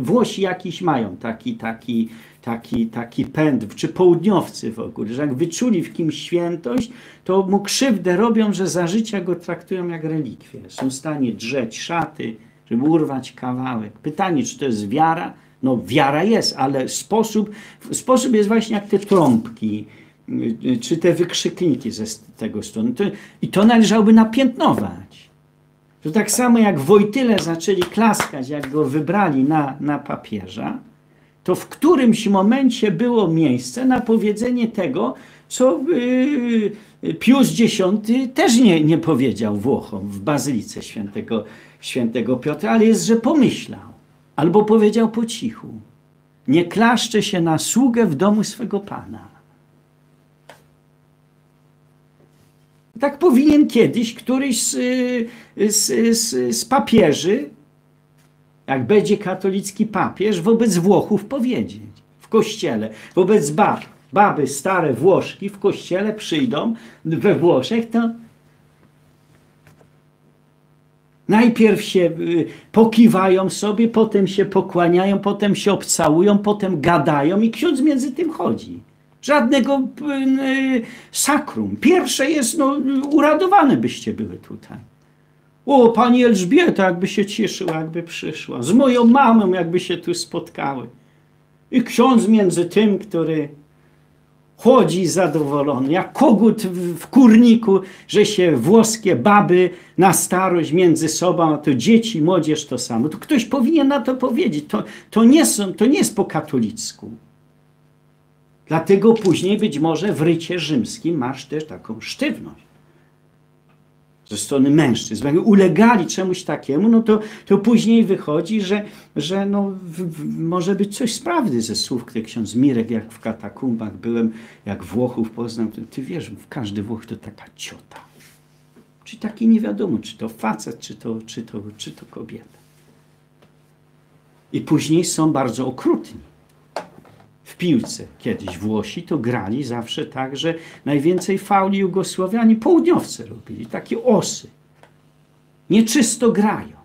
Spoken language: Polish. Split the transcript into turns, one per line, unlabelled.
Włosi jakiś mają taki, taki, taki, taki pęd, czy południowcy w ogóle, że jak wyczuli w kimś świętość, to mu krzywdę robią, że za życia go traktują jak relikwię. Są w stanie drzeć szaty, żeby urwać kawałek. Pytanie, czy to jest wiara? No wiara jest, ale sposób, sposób jest właśnie jak te trąbki, y, czy te wykrzykniki ze tego strony. I to należałoby napiętnować. To tak samo jak Wojtyle zaczęli klaskać, jak go wybrali na, na papieża, to w którymś momencie było miejsce na powiedzenie tego, co yy, Pius X też nie, nie powiedział Włochom w bazylice świętego, świętego Piotra, ale jest, że pomyślał. Albo powiedział po cichu. Nie klaszcze się na sługę w domu swego Pana. Tak powinien kiedyś któryś z, z, z, z papieży, jak będzie katolicki papież, wobec Włochów powiedzieć w kościele, wobec bab. Baby, stare Włoszki w kościele przyjdą we Włoszech, to Najpierw się y, pokiwają sobie, potem się pokłaniają, potem się obcałują, potem gadają i ksiądz między tym chodzi. Żadnego y, sakrum. Pierwsze jest, no, uradowane byście były tutaj. O, pani Elżbieta, jakby się cieszyła, jakby przyszła. Z moją mamą, jakby się tu spotkały. I ksiądz między tym, który chodzi zadowolony, jak kogut w kurniku, że się włoskie baby na starość między sobą, a to dzieci, młodzież to samo. To ktoś powinien na to powiedzieć. To, to, nie, są, to nie jest po katolicku. Dlatego później być może w rycie rzymskim masz też taką sztywność ze strony mężczyzn, jak ulegali czemuś takiemu, no to, to później wychodzi, że, że no, w, w, może być coś z prawdy ze słów, które ksiądz Mirek, jak w katakumbach byłem, jak Włochów poznał, to ty wiesz, w każdy Włoch to taka ciota. Czy taki nie wiadomo, czy to facet, czy to, czy to, czy to kobieta. I później są bardzo okrutni w piłce. Kiedyś Włosi to grali zawsze tak, że najwięcej fauli Jugosławianie południowcy robili, takie osy. Nieczysto grają.